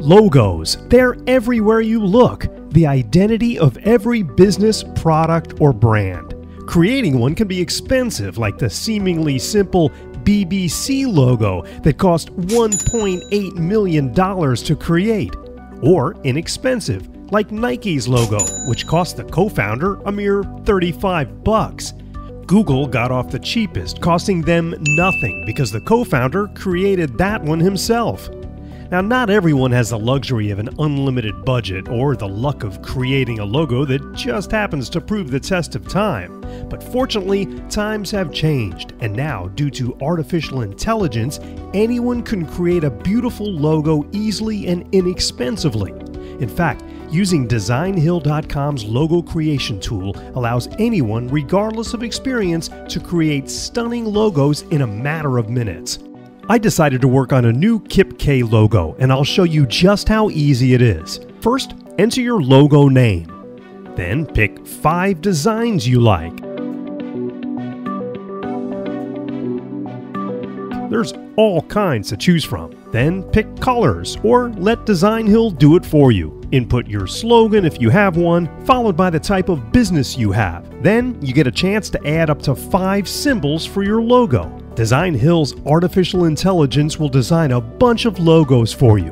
Logos, they're everywhere you look, the identity of every business, product, or brand. Creating one can be expensive, like the seemingly simple BBC logo that cost $1.8 million to create, or inexpensive, like Nike's logo, which cost the co-founder a mere 35 bucks. Google got off the cheapest, costing them nothing because the co-founder created that one himself. Now, not everyone has the luxury of an unlimited budget or the luck of creating a logo that just happens to prove the test of time. But fortunately, times have changed, and now, due to artificial intelligence, anyone can create a beautiful logo easily and inexpensively. In fact, using DesignHill.com's logo creation tool allows anyone, regardless of experience, to create stunning logos in a matter of minutes. I decided to work on a new Kipkay logo, and I'll show you just how easy it is. First, enter your logo name. Then pick five designs you like. There's all kinds to choose from. Then pick colors, or let Design Hill do it for you. Input your slogan if you have one, followed by the type of business you have. Then you get a chance to add up to five symbols for your logo. Design Hill's artificial intelligence will design a bunch of logos for you.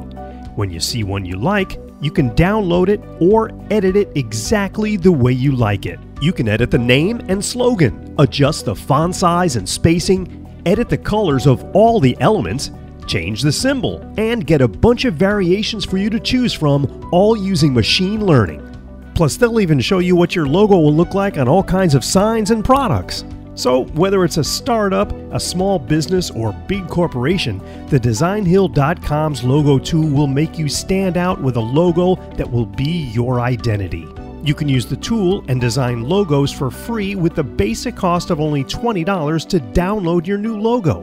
When you see one you like, you can download it or edit it exactly the way you like it. You can edit the name and slogan, adjust the font size and spacing, edit the colors of all the elements, change the symbol, and get a bunch of variations for you to choose from, all using machine learning. Plus, they'll even show you what your logo will look like on all kinds of signs and products. So, whether it's a startup, a small business, or big corporation, the DesignHill.com's logo tool will make you stand out with a logo that will be your identity. You can use the tool and design logos for free with the basic cost of only $20 to download your new logo.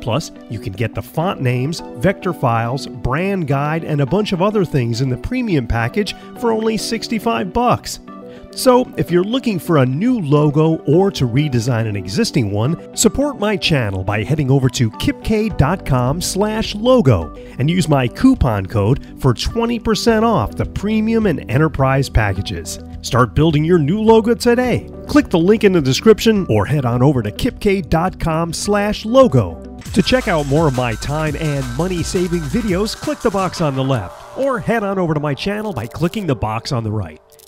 Plus, you can get the font names, vector files, brand guide, and a bunch of other things in the premium package for only 65 bucks. So, if you're looking for a new logo or to redesign an existing one, support my channel by heading over to kipkay.com/logo and use my coupon code for 20% off the premium and enterprise packages. Start building your new logo today. Click the link in the description or head on over to kipkay.com/logo. To check out more of my time and money saving videos, click the box on the left or head on over to my channel by clicking the box on the right.